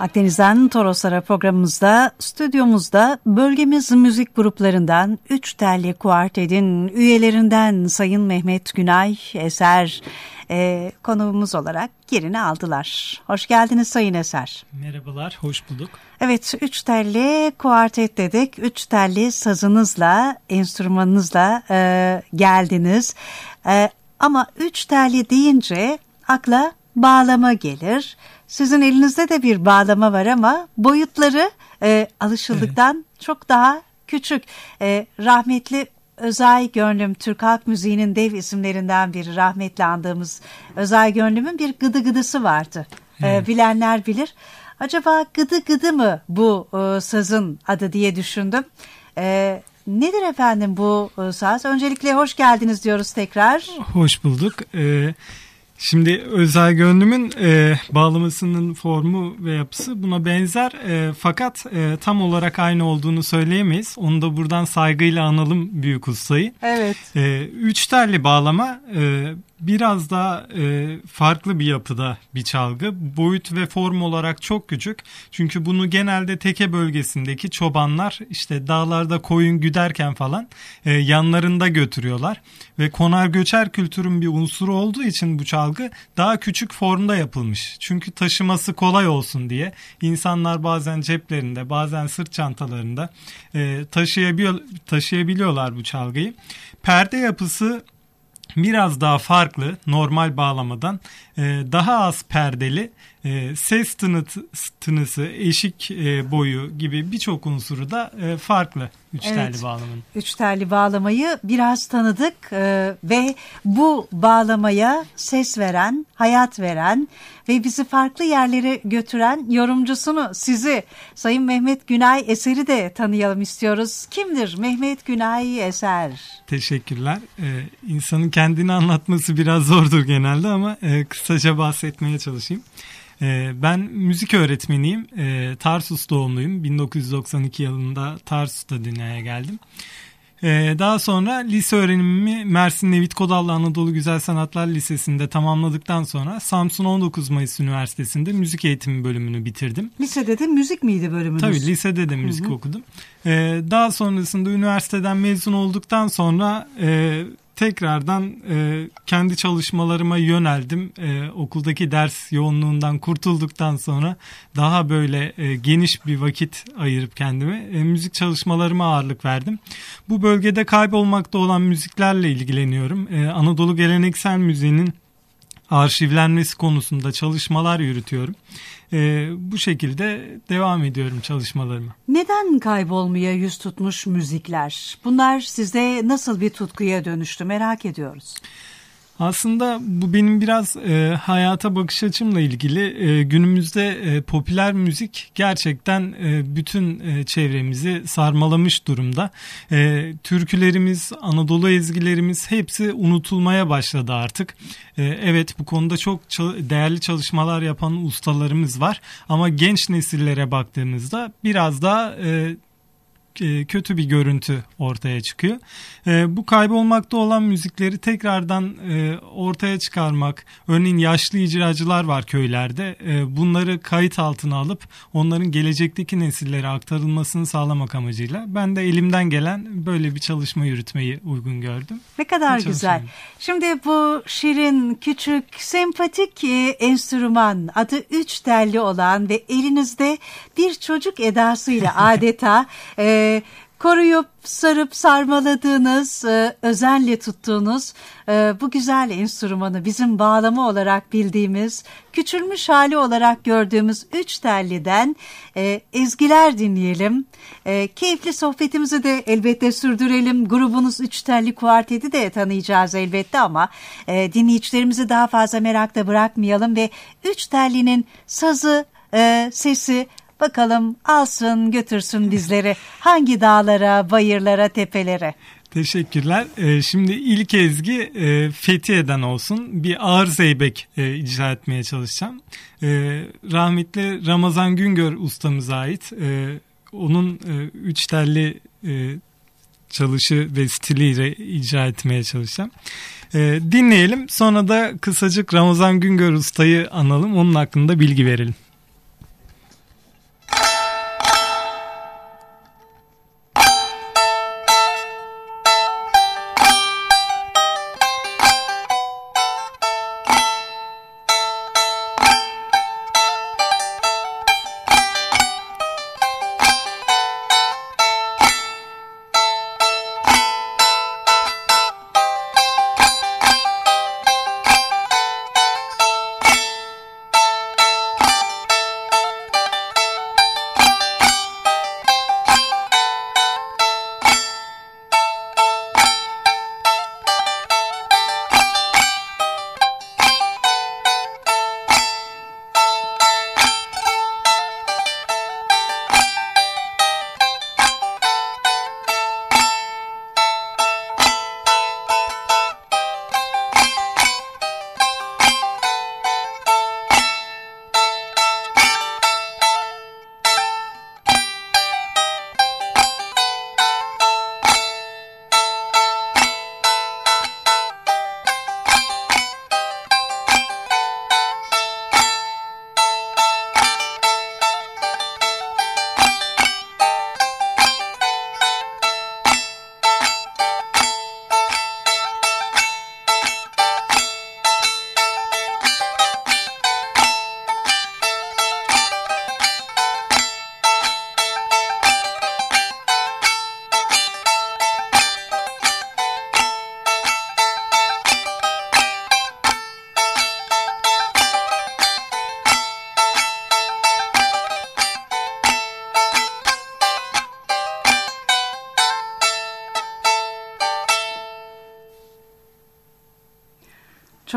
Akdeniz'den Toroslara programımızda, stüdyomuzda bölgemiz müzik gruplarından 3 telli kuartetin üyelerinden Sayın Mehmet Günay Eser e, konuğumuz olarak yerini aldılar. Hoş geldiniz Sayın Eser. Merhabalar, hoş bulduk. Evet, 3 telli kuartet dedik. 3 telli sazınızla, enstrümanınızla e, geldiniz. E, ama 3 telli deyince akla bağlama gelir. Sizin elinizde de bir bağlama var ama boyutları e, alışıldıktan evet. çok daha küçük. E, rahmetli Özay Gönlüm Türk Halk Müziği'nin dev isimlerinden biri rahmetli andığımız Özay Gönlüm'ün bir gıdı gıdısı vardı. E, evet. E, bilenler bilir. Acaba gıdı gıdı mı bu e, sazın adı diye düşündüm. E, nedir efendim bu e, saz? Öncelikle hoş geldiniz diyoruz tekrar. Hoş bulduk. Evet. Şimdi özel gönlümün e, bağlamasının formu ve yapısı buna benzer e, fakat e, tam olarak aynı olduğunu söyleyemeyiz. Onu da buradan saygıyla analım büyük ustayı. Evet. E, üç telli bağlama e, biraz daha e, farklı bir yapıda bir çalgı. Boyut ve form olarak çok küçük. Çünkü bunu genelde teke bölgesindeki çobanlar işte dağlarda koyun güderken falan e, yanlarında götürüyorlar. Ve konar göçer kültürün bir unsuru olduğu için bu çalgı daha küçük formda yapılmış. Çünkü taşıması kolay olsun diye insanlar bazen ceplerinde bazen sırt çantalarında e, taşıyabiliyor, taşıyabiliyorlar bu çalgıyı. Perde yapısı biraz daha farklı normal bağlamadan e, daha az perdeli e, ses tınıt, tınısı, eşik e, boyu gibi birçok unsuru da e, farklı üç evet, telli bağlamanın. Üç telli bağlamayı biraz tanıdık e, ve bu bağlamaya ses veren, hayat veren ve bizi farklı yerlere götüren yorumcusunu sizi Sayın Mehmet Günay Eser'i de tanıyalım istiyoruz. Kimdir Mehmet Günay Eser? Teşekkürler. Ee, insanın kendini anlatması biraz zordur genelde ama e, kısaca bahsetmeye çalışayım. Ee, ben müzik öğretmeniyim. Ee, Tarsus doğumluyum. 1992 yılında Tarsus'ta dünyaya geldim. Ee, daha sonra lise öğrenimimi Mersin Nevit Kodallı Anadolu Güzel Sanatlar Lisesi'nde tamamladıktan sonra Samsun 19 Mayıs Üniversitesi'nde müzik eğitimi bölümünü bitirdim. Lisede de müzik miydi bölümünüz? Tabii lisede de müzik hı hı. okudum. Daha sonrasında üniversiteden mezun olduktan sonra e, tekrardan e, kendi çalışmalarıma yöneldim. E, okuldaki ders yoğunluğundan kurtulduktan sonra daha böyle e, geniş bir vakit ayırıp kendime e, müzik çalışmalarıma ağırlık verdim. Bu bölgede kaybolmakta olan müziklerle ilgileniyorum. E, Anadolu geleneksel müziğinin arşivlenmesi konusunda çalışmalar yürütüyorum. E, bu şekilde devam ediyorum çalışmalarıma. Neden kaybolmaya yüz tutmuş müzikler? Bunlar sizde nasıl bir tutkuya dönüştü merak ediyoruz. Aslında bu benim biraz e, hayata bakış açımla ilgili. E, günümüzde e, popüler müzik gerçekten e, bütün e, çevremizi sarmalamış durumda. E, türkülerimiz, Anadolu ezgilerimiz hepsi unutulmaya başladı artık. E, evet bu konuda çok değerli çalışmalar yapan ustalarımız var. Ama genç nesillere baktığımızda biraz daha... E, kötü bir görüntü ortaya çıkıyor. E, bu kaybolmakta olan müzikleri tekrardan e, ortaya çıkarmak, örneğin yaşlı icracılar var köylerde. Bunları kayıt altına alıp onların gelecekteki nesillere aktarılmasını sağlamak amacıyla ben de elimden gelen böyle bir çalışma yürütmeyi uygun gördüm. Ne kadar güzel. Şimdi bu şirin, küçük, sempatik enstrüman adı üç telli olan ve elinizde bir çocuk edasıyla adeta koruyup sarıp sarmaladığınız, e, özenle tuttuğunuz e, bu güzel enstrümanı bizim bağlama olarak bildiğimiz, küçülmüş hali olarak gördüğümüz üç telliden e, ezgiler dinleyelim. Keyifli sohbetimizi de elbette sürdürelim. Grubunuz üç telli kuarteti de tanıyacağız elbette ama dinleyicilerimizi daha fazla merakta bırakmayalım ve üç tellinin sazı, sesi Bakalım alsın götürsün bizleri hangi dağlara, bayırlara, tepelere. Teşekkürler. Ee, şimdi ilk ezgi e, Fethiye'den olsun. Bir ağır zeybek e, icra etmeye çalışacağım. E, rahmetli Ramazan Güngör ustamıza ait. E, onun üç telli e, çalışı ve stiliyle icra etmeye çalışacağım. Dinleyelim. Sonra da kısacık Ramazan Güngör ustayı analım. Onun hakkında bilgi verelim.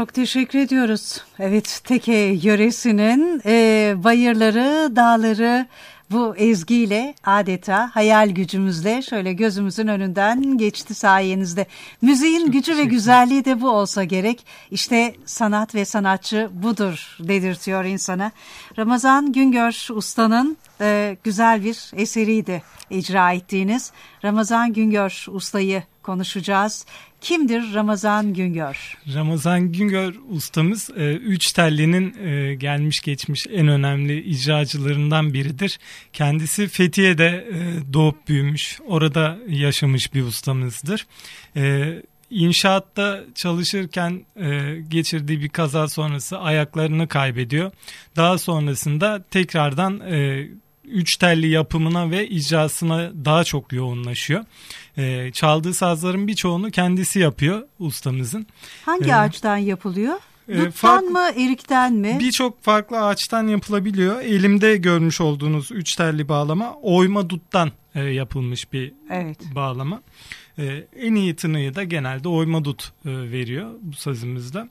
Çok teşekkür ediyoruz. Evet, Teke yöresinin e, bayırları, dağları bu ezgiyle adeta hayal gücümüzle şöyle gözümüzün önünden geçti sayenizde. Müziğin Çok gücü ve güzelliği de bu olsa gerek. İşte sanat ve sanatçı budur dedirtiyor insana. Ramazan Güngör Usta'nın e, güzel bir eseriydi icra ettiğiniz. Ramazan Güngör Usta'yı konuşacağız. Kimdir Ramazan Güngör? Ramazan Güngör ustamız e, Üç Telli'nin e, gelmiş geçmiş en önemli icracılarından biridir. Kendisi Fethiye'de e, doğup büyümüş, orada yaşamış bir ustamızdır. İnşaatta çalışırken geçirdiği bir kaza sonrası ayaklarını kaybediyor. Daha sonrasında tekrardan üç telli yapımına ve icrasına daha çok yoğunlaşıyor. E, çaldığı sazların birçoğunu kendisi yapıyor ustamızın. Hangi e, ağaçtan yapılıyor? E, Duttan fark, mı, erikten mi? Birçok farklı ağaçtan yapılabiliyor. Elimde görmüş olduğunuz üç telli bağlama oyma duttan e, yapılmış bir evet. bağlama. E, en iyi tınıyı da genelde oyma dut e, veriyor bu sazımızda.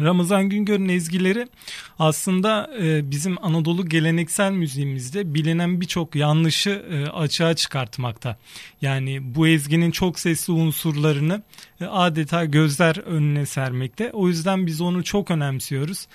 Ramazan Güngör'ün ezgileri aslında e, bizim Anadolu geleneksel müziğimizde bilinen birçok yanlışı e, açığa çıkartmakta. Yani bu ezginin çok sesli unsurlarını e, adeta gözler önüne sermekte. O yüzden biz onu çok önemsiyoruz.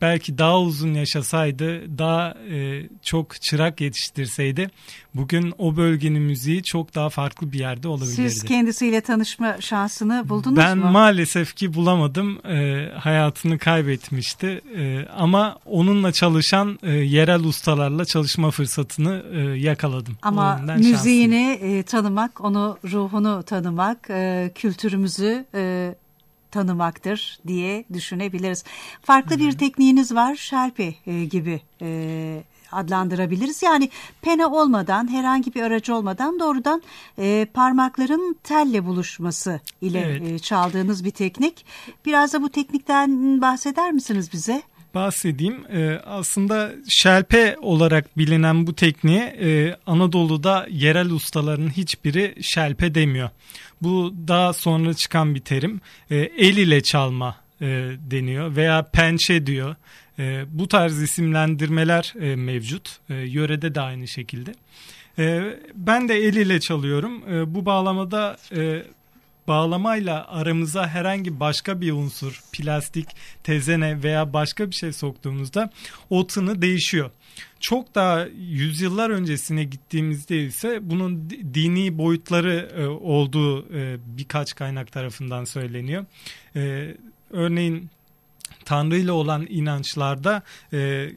Belki daha uzun yaşasaydı, daha e, çok çırak yetiştirseydi bugün o bölgenin müziği çok daha farklı bir yerde olabilirdi. Siz kendisiyle tanışma şansını buldunuz ben mu? Ben maalesef ki bulamadım. E, hayatını kaybetmişti. E, ama onunla çalışan e, yerel ustalarla çalışma fırsatını e, yakaladım. Ama müziğini e, tanımak, onu ruhunu tanımak, e, kültürümüzü e, tanımaktır diye düşünebiliriz. Farklı Hı -hı. bir tekniğiniz var, şelpe e, gibi e, adlandırabiliriz. Yani pene olmadan, herhangi bir aracı olmadan doğrudan e, parmakların telle buluşması ile evet. e, çaldığınız bir teknik. Biraz da bu teknikten bahseder misiniz bize? bahsedeyim. Ee, aslında şelpe olarak bilinen bu tekniğe e, Anadolu'da yerel ustaların hiçbiri şelpe demiyor. Bu daha sonra çıkan bir terim. E, el ile çalma e, deniyor veya pençe diyor. E, bu tarz isimlendirmeler e, mevcut. E, yörede de aynı şekilde. E, ben de el ile çalıyorum. E, bu bağlamada e, bağlamayla aramıza herhangi başka bir unsur, plastik, tezene veya başka bir şey soktuğumuzda o tını değişiyor. Çok daha yüzyıllar öncesine gittiğimizde ise bunun dini boyutları e, olduğu e, birkaç kaynak tarafından söyleniyor. E, örneğin Tanrı ile olan inançlarda e,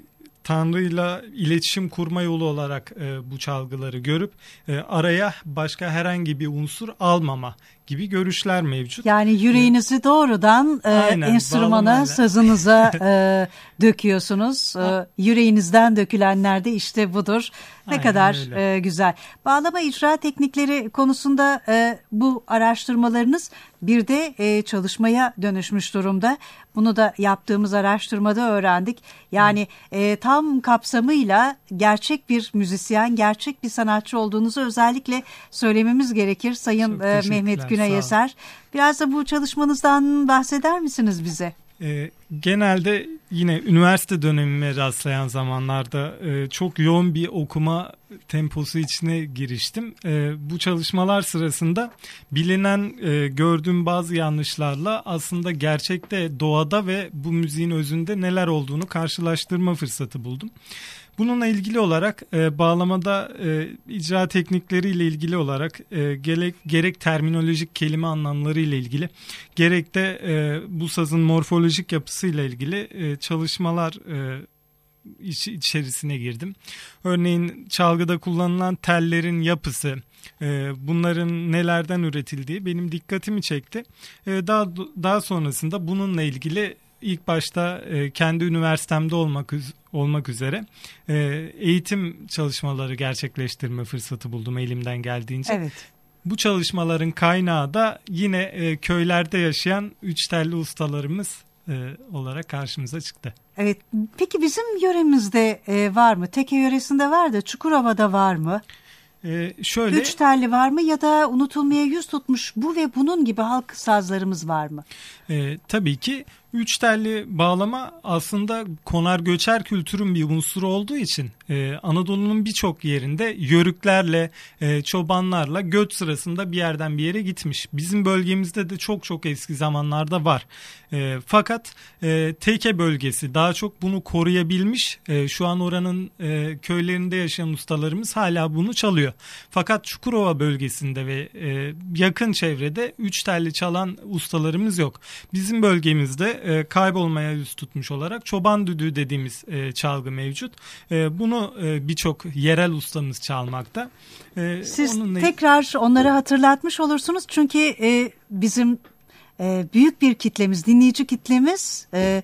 Tanrı'yla iletişim kurma yolu olarak e, bu çalgıları görüp e, araya başka herhangi bir unsur almama gibi görüşler mevcut. Yani yüreğinizi doğrudan e, Aynen, enstrümana, sazınıza e, döküyorsunuz. E, yüreğinizden dökülenler de işte budur. Ne Aynen kadar e, güzel. Bağlama icra teknikleri konusunda e, bu araştırmalarınız bir de e, çalışmaya dönüşmüş durumda. Bunu da yaptığımız araştırmada öğrendik. Yani e, tam kapsamıyla gerçek bir müzisyen, gerçek bir sanatçı olduğunuzu özellikle söylememiz gerekir. Sayın e, Mehmet Günay Eser. Biraz da bu çalışmanızdan bahseder misiniz bize? E, genelde yine üniversite dönemime rastlayan zamanlarda e, çok yoğun bir okuma temposu içine giriştim. E, bu çalışmalar sırasında bilinen e, gördüğüm bazı yanlışlarla aslında gerçekte doğada ve bu müziğin özünde neler olduğunu karşılaştırma fırsatı buldum. Bununla ilgili olarak e, bağlamada e, icra teknikleriyle ilgili olarak e, gerek, gerek terminolojik kelime anlamları ile ilgili gerek de e, bu sazın morfolojik yapısıyla ilgili e, çalışmalar e, iç, içerisine girdim. Örneğin çalgıda kullanılan tellerin yapısı, e, bunların nelerden üretildiği benim dikkatimi çekti. E, daha daha sonrasında bununla ilgili ilk başta e, kendi üniversitemde olmak olmak üzere e, eğitim çalışmaları gerçekleştirme fırsatı buldum elimden geldiğince. Evet. Bu çalışmaların kaynağı da yine e, köylerde yaşayan üç telli ustalarımız e, olarak karşımıza çıktı. Evet. Peki bizim yöremizde e, var mı? Teke yöresinde var da Çukurova'da var mı? Ee, şöyle Üç telli var mı ya da unutulmaya yüz tutmuş bu ve bunun gibi halk sazlarımız var mı? e, tabii ki üç telli bağlama aslında konar göçer kültürün bir unsuru olduğu için e, Anadolu'nun birçok yerinde yörüklerle, e, çobanlarla göç sırasında bir yerden bir yere gitmiş. Bizim bölgemizde de çok çok eski zamanlarda var. E, fakat e, Teke bölgesi daha çok bunu koruyabilmiş. E, şu an oranın e, köylerinde yaşayan ustalarımız hala bunu çalıyor. Fakat Çukurova bölgesinde ve e, yakın çevrede üç telli çalan ustalarımız yok. Bizim bölgemizde e, kaybolmaya yüz tutmuş olarak çoban düdüğü dediğimiz e, çalgı mevcut. E, bunu e, birçok yerel ustamız çalmakta. E, Siz onunla- tekrar onları hatırlatmış olursunuz çünkü e, bizim e, büyük bir kitlemiz, dinleyici kitlemiz e,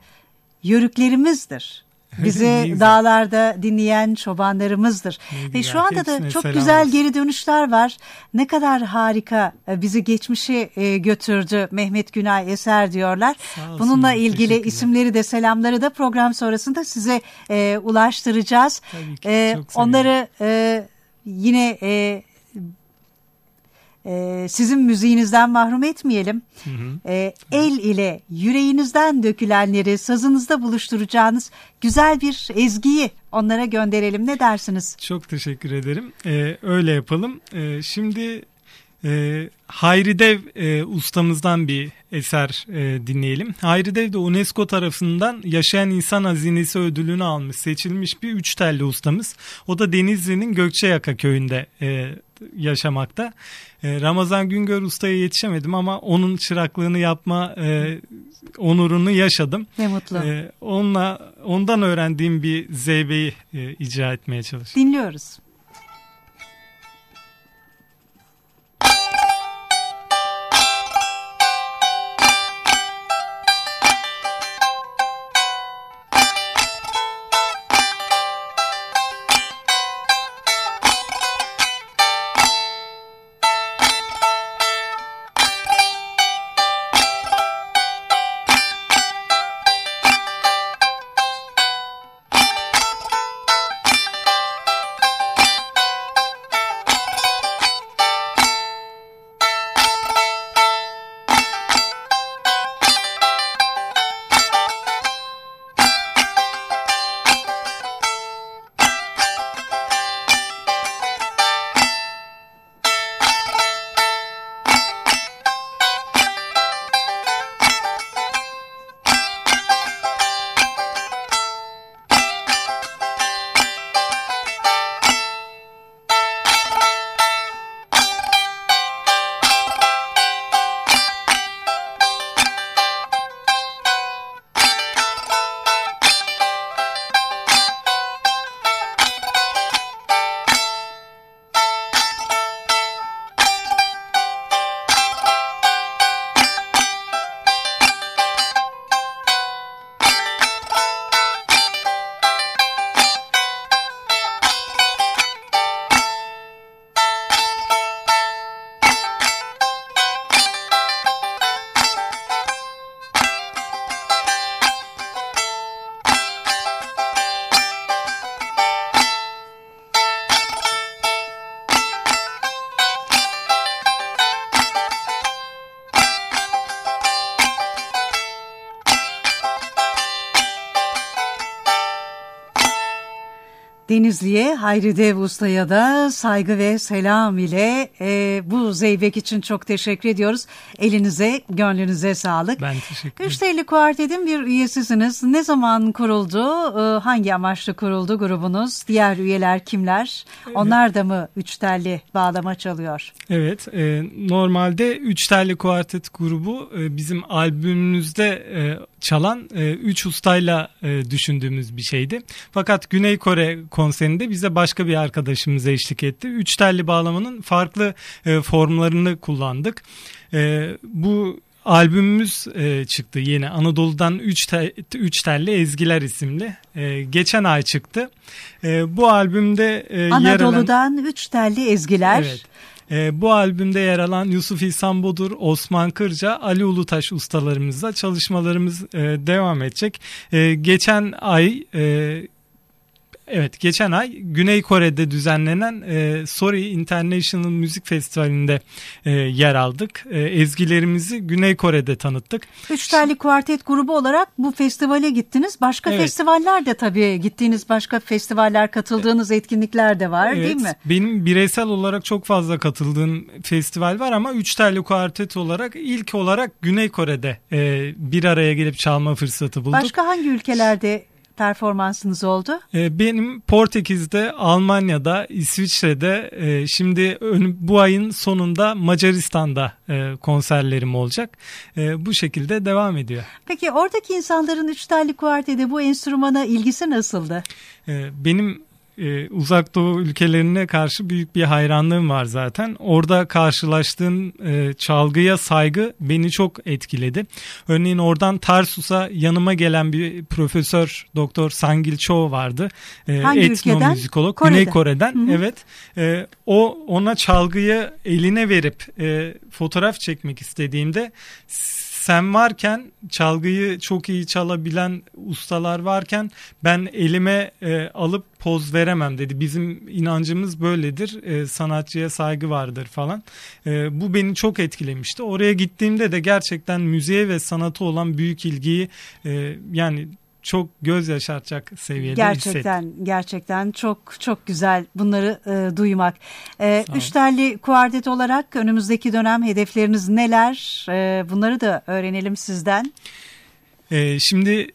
yörüklerimizdir. Bizi güzel. dağlarda dinleyen çobanlarımızdır. Ne Ve güzel. şu anda da çok güzel olsun. geri dönüşler var. Ne kadar harika e, bizi geçmişe e, götürdü Mehmet Günay Eser diyorlar. Olsunlar, Bununla ilgili isimleri de selamları da program sonrasında size e, ulaştıracağız. Tabii ki, E, onları e, yine e, e, sizin müziğinizden mahrum etmeyelim. Hı hı. E, el ile yüreğinizden dökülenleri sazınızda buluşturacağınız güzel bir ezgiyi onlara gönderelim. Ne dersiniz? Çok teşekkür ederim. Ee, öyle yapalım. Ee, şimdi e, Hayri Dev e, ustamızdan bir eser e, dinleyelim. Hayri Dev de UNESCO tarafından Yaşayan İnsan Hazinesi ödülünü almış, seçilmiş bir üç telli ustamız. O da Denizli'nin Gökçeyaka köyünde e, yaşamakta. E, Ramazan Güngör Usta'ya yetişemedim ama onun çıraklığını yapma e, onurunu yaşadım. Ne mutlu. Ee, onunla ondan öğrendiğim bir zeybeyi e, icra etmeye çalıştım. Dinliyoruz. Denizli'ye Hayri Dev Usta'ya da saygı ve selam ile e, bu zeybek için çok teşekkür ediyoruz. Elinize, gönlünüze sağlık. Ben teşekkür ederim. Üç Telli Kuartet'in bir üyesisiniz. Ne zaman kuruldu? E, hangi amaçla kuruldu grubunuz? Diğer üyeler kimler? Onlar da mı üç telli bağlama çalıyor? Evet, e, normalde Üç Telli Kuartet grubu e, bizim albümümüzde e, çalan e, üç ustayla e, düşündüğümüz bir şeydi. Fakat Güney Kore konserinde bize başka bir arkadaşımız eşlik etti. Üç telli bağlamanın farklı e, formlarını kullandık. E, bu albümümüz e, çıktı yine Anadolu'dan 3 te, üç telli ezgiler isimli. E, geçen ay çıktı. E, bu albümde e, yer alan Anadolu'dan üç telli ezgiler. Evet. E, bu albümde yer alan Yusuf İhsan Bodur, Osman Kırca, Ali Ulutaş ustalarımızla çalışmalarımız e, devam edecek. E, geçen ay e, Evet geçen ay Güney Kore'de düzenlenen e, Sorry International Müzik Festivali'nde e, yer aldık. E, ezgilerimizi Güney Kore'de tanıttık. Üç tane kuartet grubu olarak bu festivale gittiniz. Başka evet. festivaller de tabii gittiğiniz başka festivaller katıldığınız evet. etkinlikler de var evet, değil mi? Benim bireysel olarak çok fazla katıldığım festival var ama üç tane kuartet olarak ilk olarak Güney Kore'de e, bir araya gelip çalma fırsatı bulduk. Başka hangi ülkelerde performansınız oldu? Ee, benim Portekiz'de, Almanya'da, İsviçre'de, e, şimdi bu ayın sonunda Macaristan'da e, konserlerim olacak. E, bu şekilde devam ediyor. Peki oradaki insanların üç telli kuartede bu enstrümana ilgisi nasıldı? Benim e, uzak doğu ülkelerine karşı büyük bir hayranlığım var zaten. Orada karşılaştığım e, çalgıya saygı beni çok etkiledi. Örneğin oradan Tarsus'a yanıma gelen bir profesör doktor Sangil Cho vardı. E, Hangi etnomüzikolog Kore'de. Güney Kore'den. Hı hı. Evet. E, o ona çalgıyı eline verip e, fotoğraf çekmek istediğimde sen varken çalgıyı çok iyi çalabilen ustalar varken ben elime e, alıp poz veremem dedi. Bizim inancımız böyledir. E, sanatçıya saygı vardır falan. E, bu beni çok etkilemişti. Oraya gittiğimde de gerçekten müziğe ve sanatı olan büyük ilgiyi e, yani çok göz yaşartacak seviyede gerçekten, hissettim. Gerçekten çok çok güzel bunları e, duymak. E, üç telli kuartet olarak önümüzdeki dönem hedefleriniz neler? E, bunları da öğrenelim sizden. E, şimdi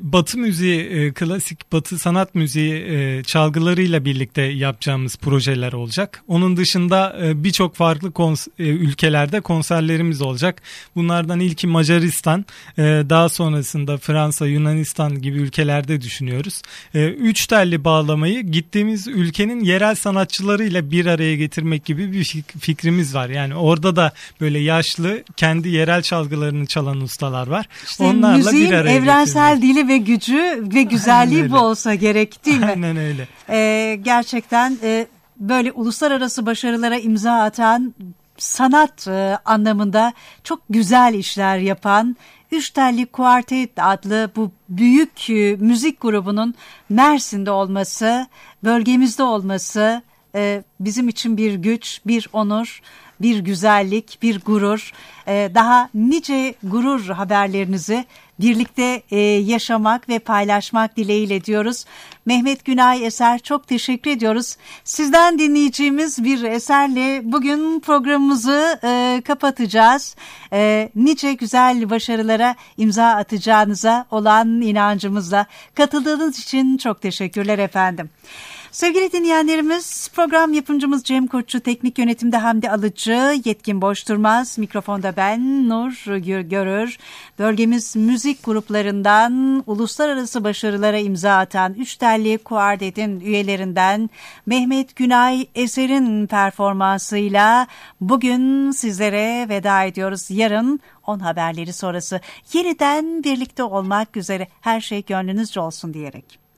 Batı müziği, e, klasik Batı sanat müziği e, çalgılarıyla birlikte yapacağımız projeler olacak. Onun dışında e, birçok farklı kons- ülkelerde konserlerimiz olacak. Bunlardan ilki Macaristan, daha sonrasında Fransa, Yunanistan gibi ülkelerde düşünüyoruz. Üç telli bağlamayı gittiğimiz ülkenin yerel sanatçılarıyla bir araya getirmek gibi bir fikrimiz var. Yani orada da böyle yaşlı, kendi yerel çalgılarını çalan ustalar var. İşte Onlarla bir araya evrensel getirmek. Dili ve gücü ve güzelliği bu olsa gerek değil mi? Aynen öyle. Ee, gerçekten e, böyle uluslararası başarılara imza atan sanat e, anlamında çok güzel işler yapan Üç Telli Kuartet adlı bu büyük e, müzik grubunun Mersin'de olması, bölgemizde olması e, bizim için bir güç, bir onur bir güzellik, bir gurur, e, daha nice gurur haberlerinizi birlikte e, yaşamak ve paylaşmak dileğiyle diyoruz. Mehmet Günay Eser çok teşekkür ediyoruz. Sizden dinleyeceğimiz bir eserle bugün programımızı e, kapatacağız. Nice güzel başarılara imza atacağınıza olan inancımızla katıldığınız için çok teşekkürler efendim. Sevgili dinleyenlerimiz program yapımcımız Cem Koçu, teknik yönetimde Hamdi Alıcı, Yetkin Boş Durmaz, mikrofonda ben Nur Görür. Bölgemiz müzik gruplarından uluslararası başarılara imza atan Üç Telli Kuardet'in üyelerinden Mehmet Günay Eser'in performansıyla bugün sizlere veda ediyoruz. Yarın 10 haberleri sonrası yeniden birlikte olmak üzere her şey gönlünüzce olsun diyerek.